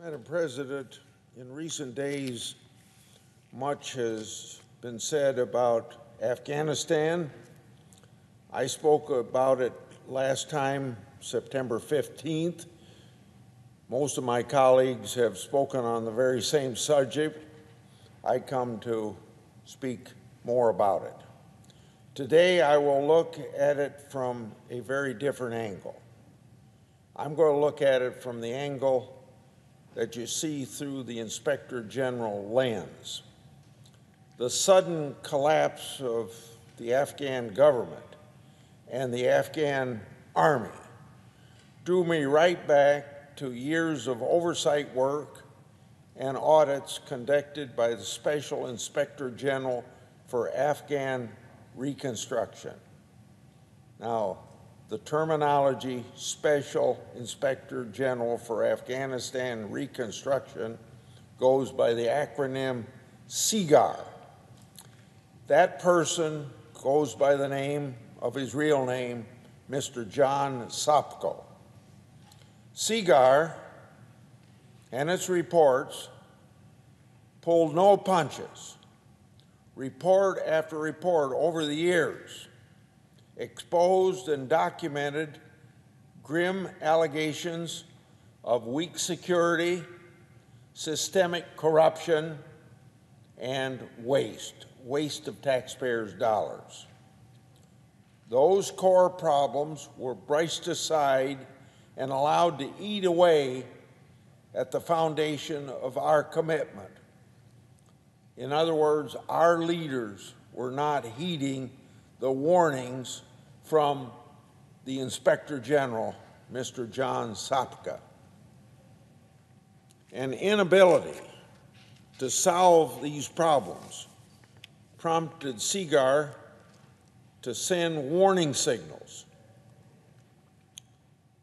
Madam President, in recent days, much has been said about Afghanistan. I spoke about it last time, September 15th. Most of my colleagues have spoken on the very same subject. I come to speak more about it. Today, I will look at it from a very different angle. I'm going to look at it from the angle that you see through the Inspector General lens. The sudden collapse of the Afghan government and the Afghan army drew me right back to years of oversight work and audits conducted by the Special Inspector General for Afghan Reconstruction. Now, the terminology Special Inspector General for Afghanistan Reconstruction goes by the acronym SIGAR. That person goes by the name of his real name, Mr. John Sopko. SIGAR and its reports pulled no punches. Report after report over the years exposed and documented grim allegations of weak security, systemic corruption, and waste, waste of taxpayers' dollars. Those core problems were brushed aside and allowed to eat away at the foundation of our commitment. In other words, our leaders were not heeding the warnings from the Inspector General, Mr. John Sopko. An inability to solve these problems prompted SIGAR to send warning signals.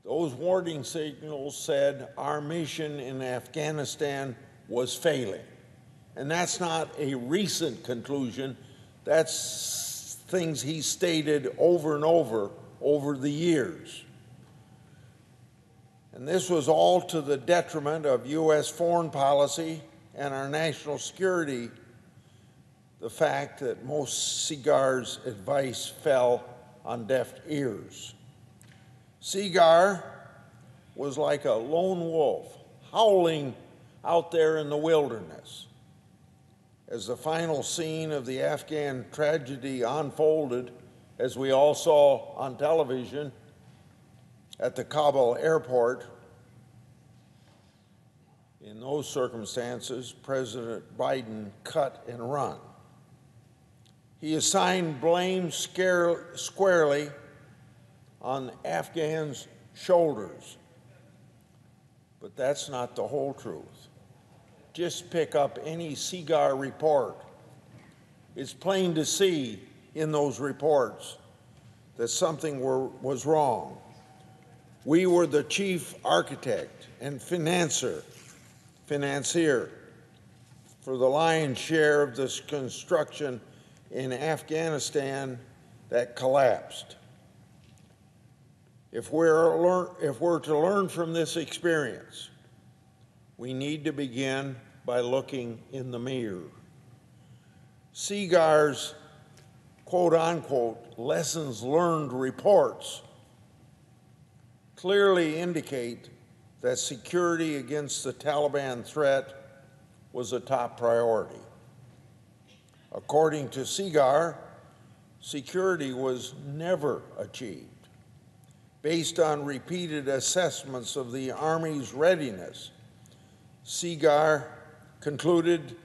Those warning signals said our mission in Afghanistan was failing. And that's not a recent conclusion, that's things he stated over and over over the years. And this was all to the detriment of U.S. foreign policy and our national security. The fact that most SIGAR's advice fell on deaf ears. SIGAR was like a lone wolf howling out there in the wilderness as the final scene of the Afghan tragedy unfolded, as we all saw on television at the Kabul airport, in those circumstances, President Biden cut and run. He assigned blame scare, squarely on Afghans' shoulders. But that's not the whole truth just pick up any SIGAR report. It's plain to see in those reports that something were, was wrong. We were the chief architect and financer, financier for the lion's share of this construction in Afghanistan that collapsed. If we're, if we're to learn from this experience, we need to begin by looking in the mirror. SIGAR's quote unquote lessons learned reports clearly indicate that security against the Taliban threat was a top priority. According to SIGAR, security was never achieved. Based on repeated assessments of the Army's readiness, SIGAR concluded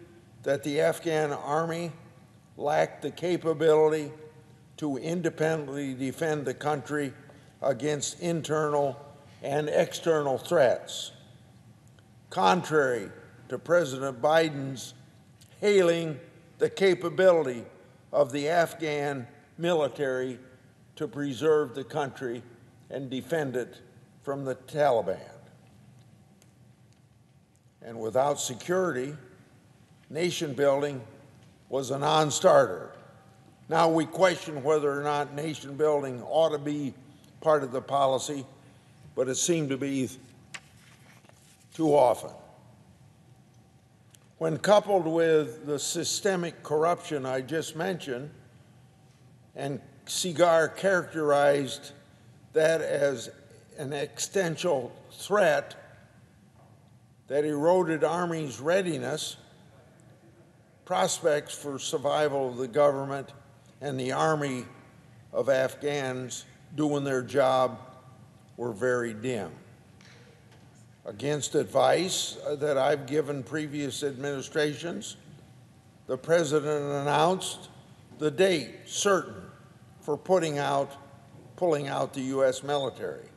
that the Afghan army lacked the capability to independently defend the country against internal and external threats. Contrary to President Biden's hailing the capability of the Afghan military to preserve the country and defend it from the Taliban. And without security, nation building was a non starter. Now we question whether or not nation building ought to be part of the policy, but it seemed to be too often. When coupled with the systemic corruption I just mentioned, and SIGAR characterized that as an existential threat that eroded Army's readiness, prospects for survival of the government and the Army of Afghans doing their job were very dim. Against advice uh, that I've given previous administrations, the President announced the date certain for putting out, pulling out the U.S. military.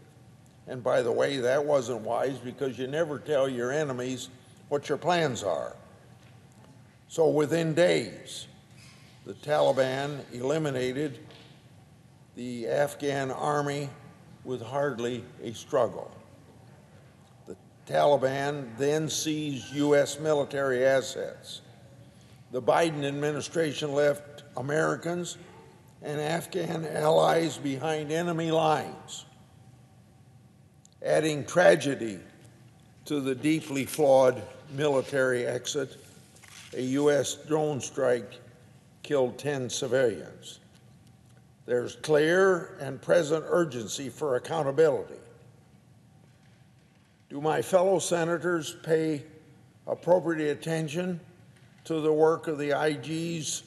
And by the way, that wasn't wise because you never tell your enemies what your plans are. So within days, the Taliban eliminated the Afghan army with hardly a struggle. The Taliban then seized U.S. military assets. The Biden administration left Americans and Afghan allies behind enemy lines, adding tragedy to the deeply flawed military exit. A U.S. drone strike killed 10 civilians. There's clear and present urgency for accountability. Do my fellow senators pay appropriate attention to the work of the IGs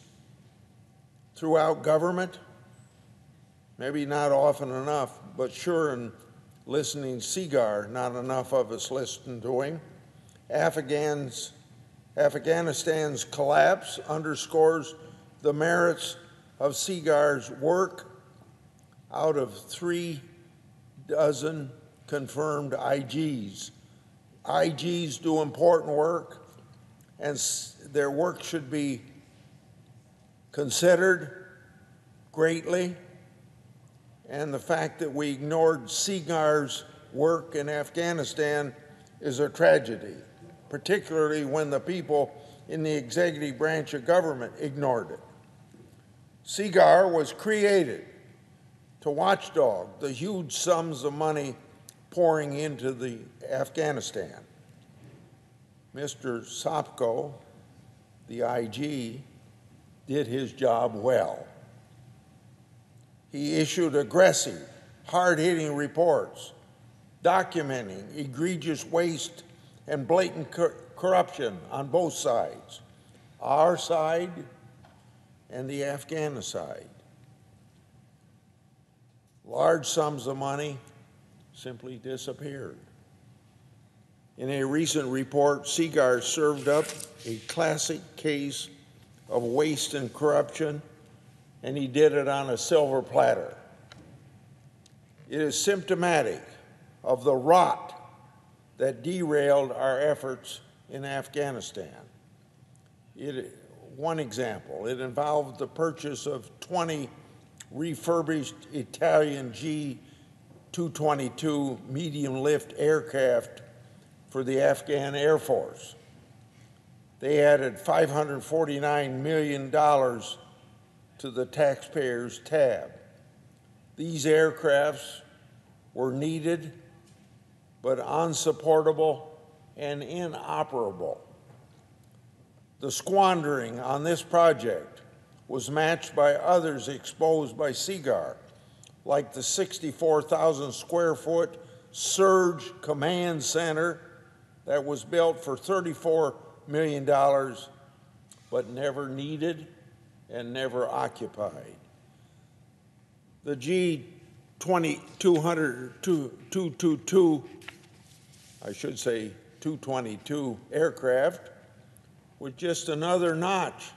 throughout government? Maybe not often enough, but sure in listening SIGAR, not enough of us listen to him. Afghans, Afghanistan's collapse underscores the merits of SIGAR's work out of three dozen confirmed IGs. IGs do important work, and their work should be considered greatly. And the fact that we ignored SIGAR's work in Afghanistan is a tragedy, particularly when the people in the executive branch of government ignored it. SIGAR was created to watchdog the huge sums of money pouring into the Afghanistan. Mr. Sopko, the IG, did his job well. He issued aggressive, hard-hitting reports documenting egregious waste and blatant cor corruption on both sides. Our side and the Afghan side. Large sums of money simply disappeared. In a recent report, SIGAR served up a classic case of waste and corruption, and he did it on a silver platter. It is symptomatic of the rot that derailed our efforts in Afghanistan. It, one example. It involved the purchase of 20 refurbished Italian G 222 medium lift aircraft for the Afghan Air Force. They added $549 million to the taxpayers' tab. These aircrafts were needed but unsupportable and inoperable. The squandering on this project was matched by others exposed by SIGAR, like the 64,000 square foot Surge Command Center that was built for $34 million but never needed and never occupied. The G 222, I should say 222 aircraft was just another notch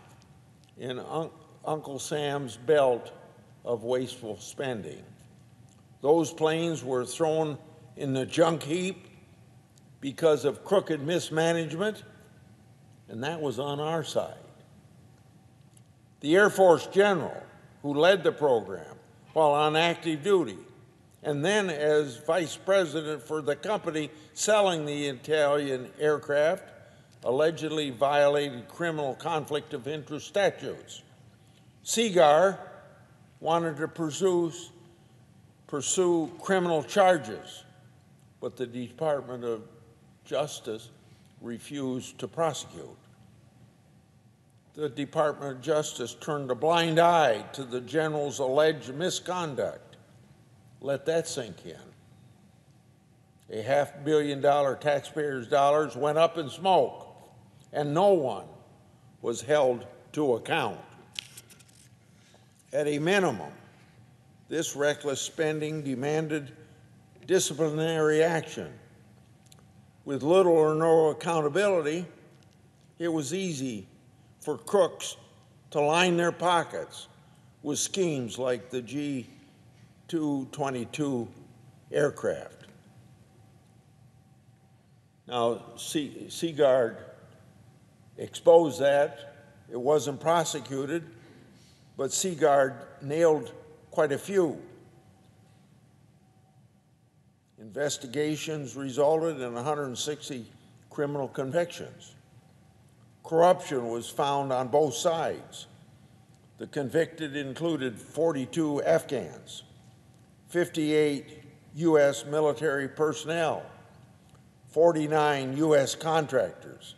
in un Uncle Sam's belt of wasteful spending. Those planes were thrown in the junk heap because of crooked mismanagement, and that was on our side. The Air Force General, who led the program while on active duty, and then as vice president for the company selling the Italian aircraft, allegedly violated criminal conflict of interest statutes. SIGAR wanted to pursue, pursue criminal charges, but the Department of Justice refused to prosecute. The Department of Justice turned a blind eye to the general's alleged misconduct. Let that sink in. A half billion dollar taxpayers' dollars went up in smoke, and no one was held to account. At a minimum, this reckless spending demanded disciplinary action. With little or no accountability, it was easy for crooks to line their pockets with schemes like the G 222 aircraft. Now, SIGAR exposed that. It wasn't prosecuted, but SIGAR nailed quite a few. Investigations resulted in 160 criminal convictions. Corruption was found on both sides. The convicted included 42 Afghans, 58 U.S. military personnel, 49 U.S. contractors,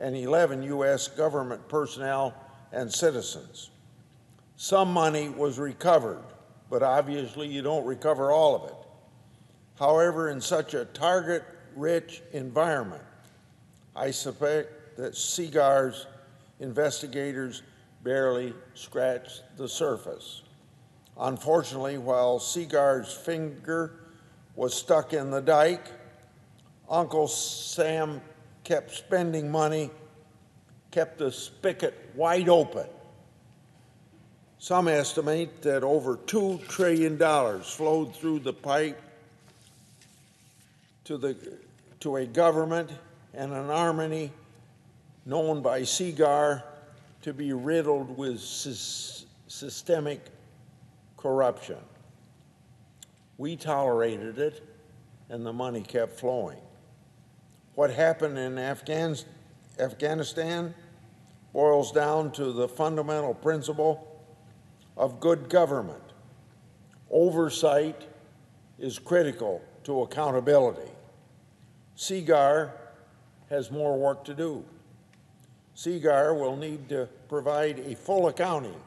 and 11 U.S. government personnel and citizens. Some money was recovered, but obviously you don't recover all of it. However, in such a target rich environment, I suspect that SIGAR's investigators barely scratched the surface. Unfortunately, while SIGAR's finger was stuck in the dike, Uncle Sam kept spending money, kept the spigot wide open. Some estimate that over $2 trillion flowed through the pipe to, the, to a government and an army known by SIGAR to be riddled with sy- systemic corruption. We tolerated it, and the money kept flowing. What happened in Afghans- Afghanistan boils down to the fundamental principle of good government. Oversight is critical to accountability. SIGAR has more work to do. SIGAR will need to provide a full accounting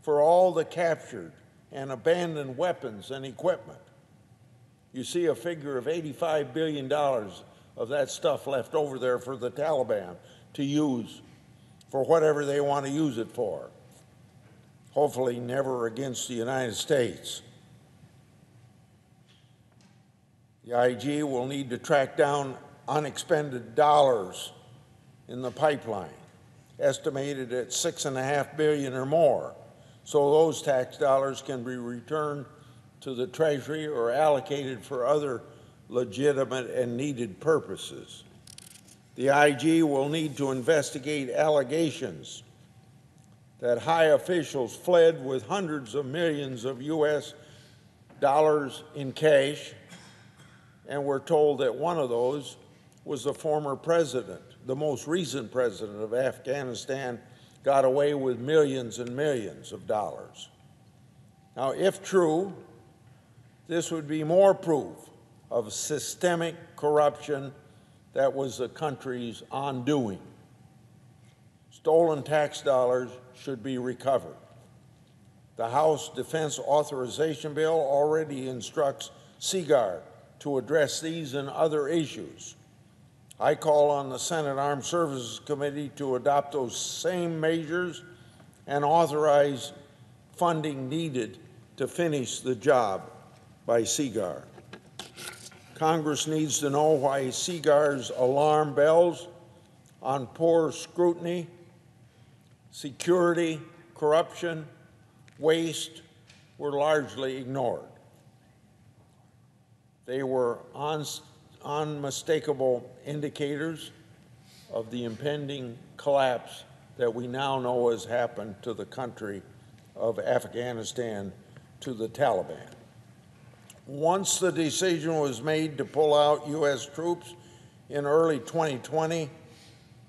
for all the captured and abandoned weapons and equipment. You see a figure of $85 billion of that stuff left over there for the Taliban to use for whatever they want to use it for. Hopefully, never against the United States. The IG will need to track down unexpended dollars in the pipeline, estimated at six and a half billion or more, so those tax dollars can be returned to the Treasury or allocated for other legitimate and needed purposes. The IG will need to investigate allegations that high officials fled with hundreds of millions of U.S. dollars in cash, and we're told that one of those was the former president, the most recent president of Afghanistan, got away with millions and millions of dollars. Now, if true, this would be more proof of systemic corruption that was the country's undoing. Stolen tax dollars should be recovered. The House Defense Authorization Bill already instructs SIGAR to address these and other issues. I call on the Senate Armed Services Committee to adopt those same measures and authorize funding needed to finish the job by SIGAR. Congress needs to know why SIGAR's alarm bells on poor scrutiny, security, corruption, waste were largely ignored. They were unmistakable indicators of the impending collapse that we now know has happened to the country of Afghanistan, to the Taliban. Once the decision was made to pull out U.S. troops in early 2020,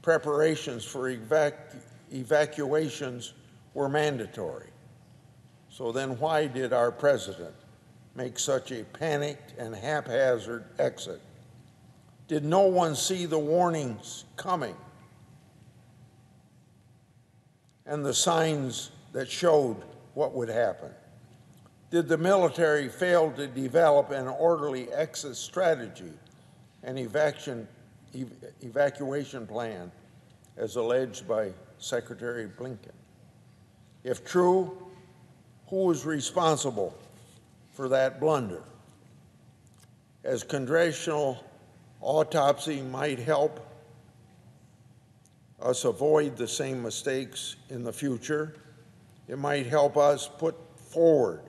preparations for evac evacuations were mandatory. So then, why did our president make such a panicked and haphazard exit? Did no one see the warnings coming? and the signs that showed what would happen? Did the military fail to develop an orderly exit strategy and evacuation, ev- evacuation plan as alleged by Secretary Blinken? If true, who was responsible for that blunder? As congressional autopsy might help us avoid the same mistakes in the future, it might help us put forward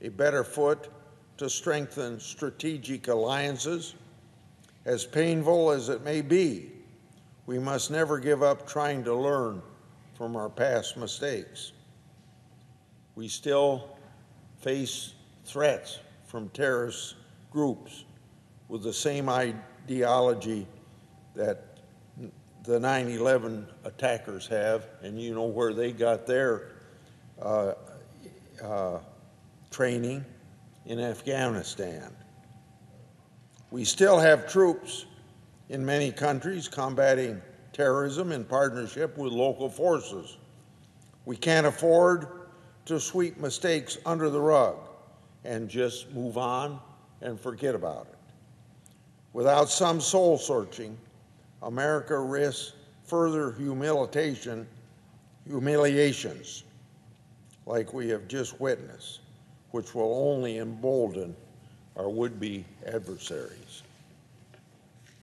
a better foot to strengthen strategic alliances. As painful as it may be, we must never give up trying to learn from our past mistakes. We still face threats from terrorist groups with the same ideology that the 9 11 attackers have, and you know where they got their uh, uh, training in Afghanistan. We still have troops in many countries combating terrorism in partnership with local forces. We can't afford to sweep mistakes under the rug and just move on and forget about it. Without some soul searching, America risks further humiliation, humiliations like we have just witnessed, which will only embolden our would be adversaries.